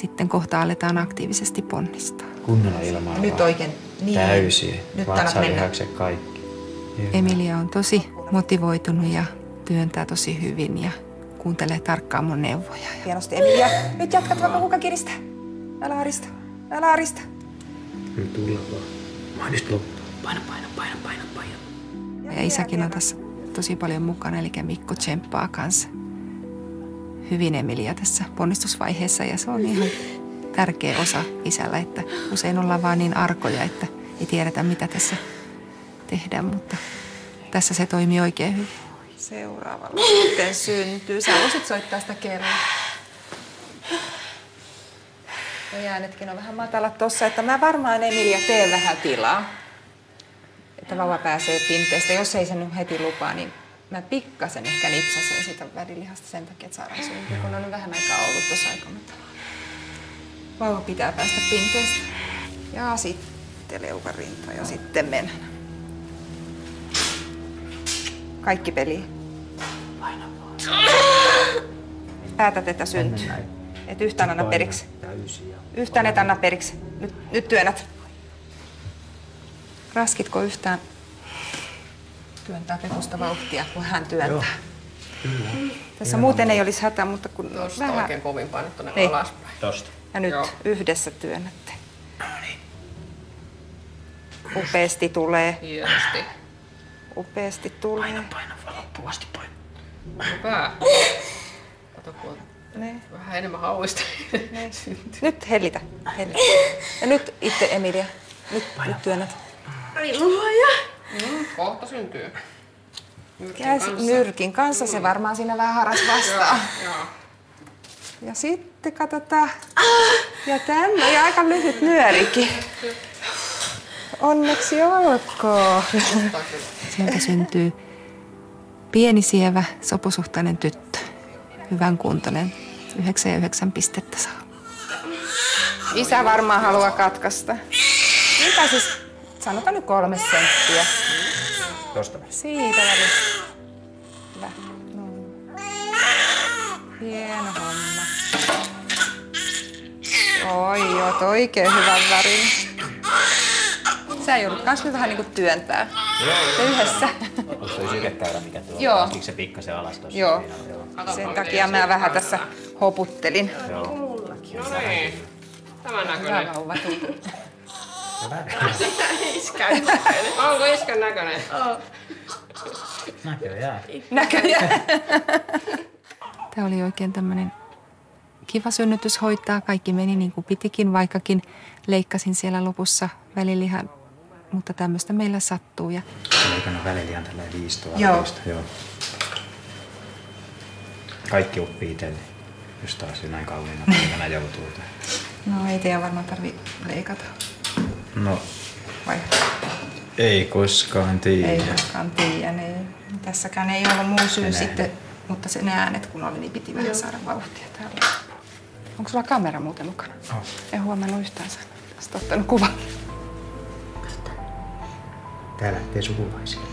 sitten kohta aletaan aktiivisesti ponnistaa. Kunnolla ilmaa. Nyt oikein niin. Täysiä. Nyt annat mennä. Vatsalihakset kaikki. Hyvä. Emilia on tosi motivoitunut ja työntää tosi hyvin ja kuuntelee tarkkaan mun neuvoja. Hienosti Emilia. Nyt jatkat vaikka kuka kiristää. Älä arista. Älä arista. Kyllä tulla vaan. Loppu. Paina, paina, paina, paina, paina. Ja isäkin on tässä tosi paljon mukana, eli Mikko tsemppaa kanssa hyvin Emilia tässä ponnistusvaiheessa ja se on ihan tärkeä osa isällä, että usein ollaan vaan niin arkoja, että ei tiedetä mitä tässä tehdään, mutta tässä se toimii oikein hyvin. Seuraavalla sitten syntyy. Sä voisit soittaa sitä kelloa. Ja äänetkin on vähän matalat tossa, että mä varmaan Emilia teen vähän tilaa. Että vauva pääsee pinteestä. Jos ei sen nyt heti lupaa, niin mä pikkasen ehkä nipsasen sitä välilihasta sen takia, että saadaan syntyä, kun on nyt vähän aikaa ollut tuossa matalalla. Vauva pitää päästä pinteestä. Ja sitten leukan rinta ja sitten mennään. Kaikki peli. Päätät, että syntyy. Et yhtään anna periksi. Yhtään et anna periksi. Nyt, nyt työnnät. Raskitko yhtään työntää Pekusta vauhtia, kun hän työntää? Joo. Kyllä. Tässä muuten ei olisi hätä, mutta kun Tuosta vähän... oikein kovin paine tuonne Niin. alaspäin. Tosta. Ja nyt Joo. yhdessä työnnätte. Upeasti tulee. Hienosti. Upeasti tulee. Paina vaan loppuun asti paina. Hyvä. Kato, kun on Ne, vähän enemmän hauista. ne. Nyt hellitä. hellitä. Ja nyt itse Emilia. Nyt, nyt työnnät. Mm, kohta syntyy. Nyrkin Käs, kanssa. nyrkin kanssa se varmaan siinä vähän haras vastaa. Joo. Ja sitten katsotaan. Ja tämä ja aika lyhyt nyörikin. Onneksi olkoon. Sieltä syntyy pieni sievä, sopusuhtainen tyttö. Hyvän kuntoinen. 9 ja 9 pistettä saa. Isä varmaan haluaa katkaista. Mitä siis? Sanotaan nyt kolme senttiä. Tosta. Siitä välistä. Hyvä. Noin. Hieno homma. Oi, oot oikein hyvän värin. Sä joudut kans nyt vähän niinku työntää. Ja yhdessä. Onko toi sykekäyrä mikä tuo? Joo. Laskiko se pikkasen alas tossa? Joo. Joo. Sen takia mä vähän tässä hoputtelin. Joo. No niin. Tämän Hyvä Iskä. Onko iskän näköinen? Näköjään. Näköjään. Tämä oli oikein tämmöinen kiva synnytys hoitaa. Kaikki meni niin kuin pitikin, vaikkakin leikkasin siellä lopussa välilihan. Mutta tämmöistä meillä sattuu. Ja Leikannut välillä ihan tälleen 15. Joo. Joo. Kaikki oppii itse. Jos taas näin kalliina päivänä joutuu. No ei teidän varmaan tarvi leikata. No, Vai? ei koskaan tiedä. Ei koskaan tiedä. Niin. Tässäkään ei ollut muu syy Enää. sitten, mutta se ne äänet kun oli, niin piti vähän saada vauhtia täällä. Onko sulla kamera muuten mukana? Oh. En huomannut yhtään sen. Tästä ottanut kuvan. Tää lähtee sukulaisille.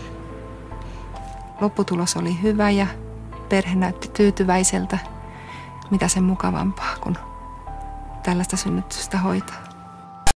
lopputulos oli hyvä ja perhe näytti tyytyväiseltä. Mitä sen mukavampaa, kun tällaista synnytystä hoitaa.